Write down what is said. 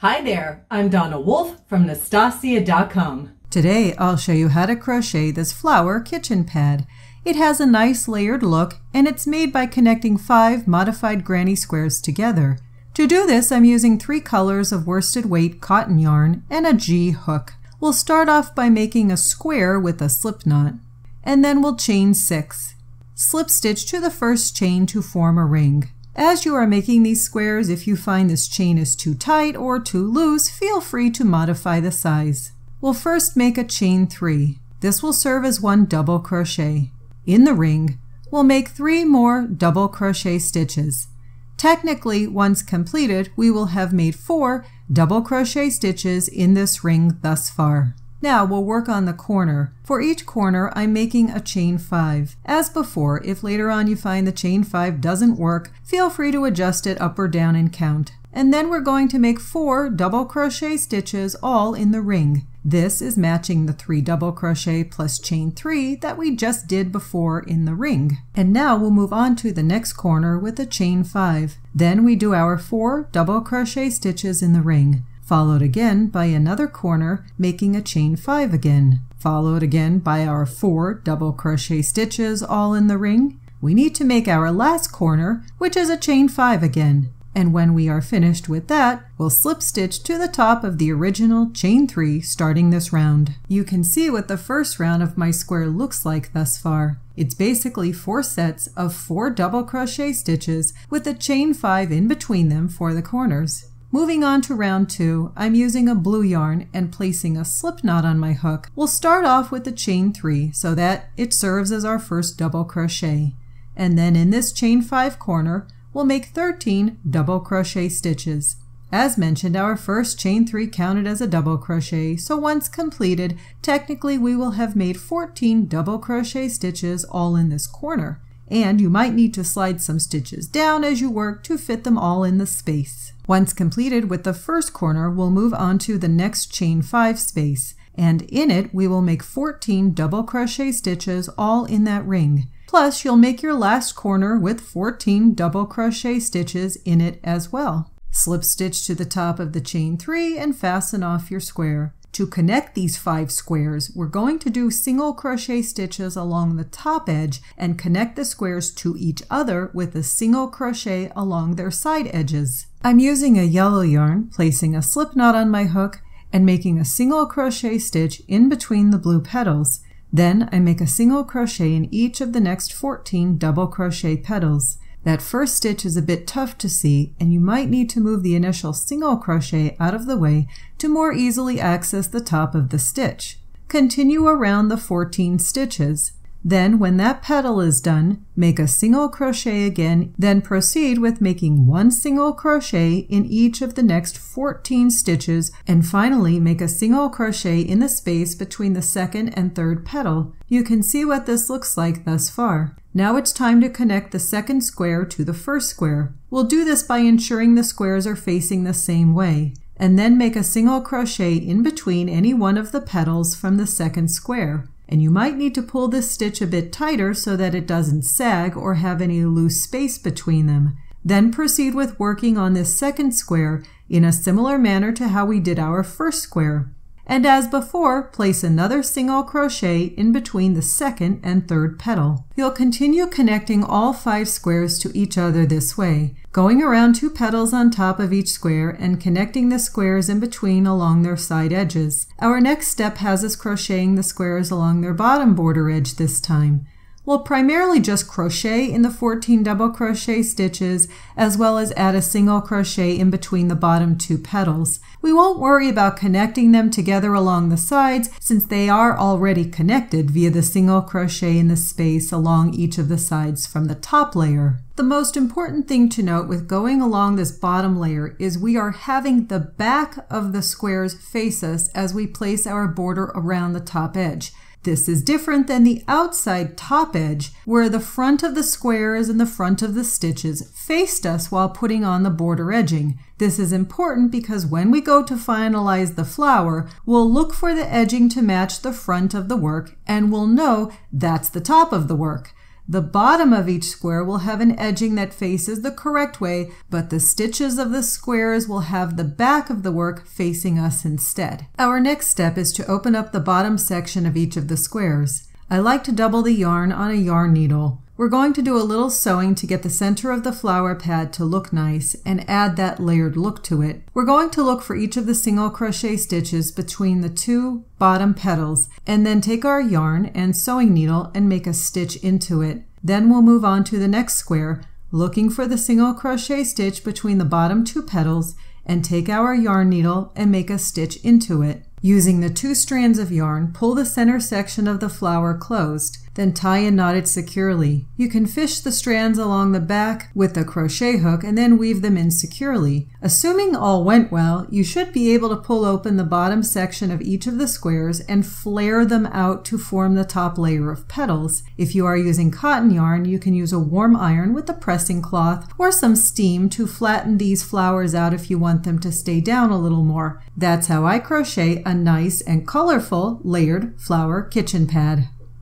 Hi there, I'm Donna Wolfe from Naztazia.com. Today I'll show you how to crochet this flower kitchen pad. It has a nice layered look and it's made by connecting five modified granny squares together. To do this I'm using three colors of worsted weight cotton yarn and a G hook. We'll start off by making a square with a slip knot and then we'll chain six. Slip stitch to the first chain to form a ring. As you are making these squares, if you find this chain is too tight or too loose, feel free to modify the size. We'll first make a chain three. This will serve as one double crochet. In the ring, we'll make three more double crochet stitches. Technically, once completed, we will have made four double crochet stitches in this ring thus far. Now we'll work on the corner. For each corner, I'm making a chain 5. As before, if later on you find the chain 5 doesn't work, feel free to adjust it up or down and count. And then we're going to make 4 double crochet stitches all in the ring. This is matching the 3 double crochet plus chain 3 that we just did before in the ring. And now we'll move on to the next corner with a chain 5. Then we do our 4 double crochet stitches in the ring followed again by another corner making a chain 5 again, followed again by our 4 double crochet stitches all in the ring. We need to make our last corner, which is a chain 5 again. And when we are finished with that, we'll slip stitch to the top of the original chain 3 starting this round. You can see what the first round of my square looks like thus far. It's basically four sets of four double crochet stitches with a chain 5 in between them for the corners. Moving on to round two, I'm using a blue yarn and placing a slip knot on my hook. We'll start off with the chain three so that it serves as our first double crochet. And then in this chain five corner, we'll make 13 double crochet stitches. As mentioned, our first chain three counted as a double crochet, so once completed, technically we will have made 14 double crochet stitches all in this corner. And you might need to slide some stitches down as you work to fit them all in the space. Once completed with the first corner, we'll move on to the next chain 5 space, and in it we will make 14 double crochet stitches all in that ring. Plus, you'll make your last corner with 14 double crochet stitches in it as well. Slip stitch to the top of the chain 3 and fasten off your square. To connect these five squares, we're going to do single crochet stitches along the top edge and connect the squares to each other with a single crochet along their side edges. I'm using a yellow yarn, placing a slip knot on my hook and making a single crochet stitch in between the blue petals. Then I make a single crochet in each of the next 14 double crochet petals. That first stitch is a bit tough to see and you might need to move the initial single crochet out of the way to more easily access the top of the stitch. Continue around the 14 stitches. Then when that petal is done, make a single crochet again, then proceed with making one single crochet in each of the next 14 stitches, and finally make a single crochet in the space between the second and third petal. You can see what this looks like thus far. Now it's time to connect the second square to the first square. We'll do this by ensuring the squares are facing the same way, and then make a single crochet in between any one of the petals from the second square and you might need to pull this stitch a bit tighter so that it doesn't sag or have any loose space between them. Then proceed with working on this second square in a similar manner to how we did our first square. And as before, place another single crochet in between the second and third petal. You'll continue connecting all five squares to each other this way, going around two petals on top of each square and connecting the squares in between along their side edges. Our next step has us crocheting the squares along their bottom border edge this time. We'll primarily just crochet in the 14 double crochet stitches as well as add a single crochet in between the bottom two petals. We won't worry about connecting them together along the sides since they are already connected via the single crochet in the space along each of the sides from the top layer. The most important thing to note with going along this bottom layer is we are having the back of the squares face us as we place our border around the top edge. This is different than the outside top edge where the front of the squares and the front of the stitches faced us while putting on the border edging. This is important because when we go to finalize the flower, we'll look for the edging to match the front of the work and we'll know that's the top of the work. The bottom of each square will have an edging that faces the correct way, but the stitches of the squares will have the back of the work facing us instead. Our next step is to open up the bottom section of each of the squares. I like to double the yarn on a yarn needle. We're going to do a little sewing to get the center of the flower pad to look nice and add that layered look to it. We're going to look for each of the single crochet stitches between the two bottom petals and then take our yarn and sewing needle and make a stitch into it. Then we'll move on to the next square, looking for the single crochet stitch between the bottom two petals and take our yarn needle and make a stitch into it. Using the two strands of yarn, pull the center section of the flower closed, then tie and knot it securely. You can fish the strands along the back with a crochet hook and then weave them in securely. Assuming all went well, you should be able to pull open the bottom section of each of the squares and flare them out to form the top layer of petals. If you are using cotton yarn, you can use a warm iron with a pressing cloth or some steam to flatten these flowers out if you want them to stay down a little more. That's how I crochet a nice and colorful layered flower kitchen pad.